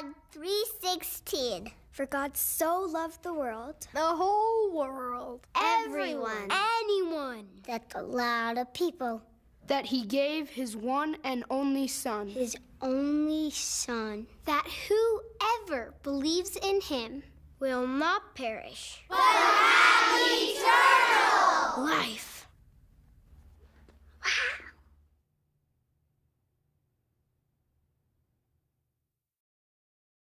John 3:16. For God so loved the world, the whole world, everyone, anyone, that's a lot of people, that he gave his one and only Son, his only Son, that whoever believes in him will not perish, but.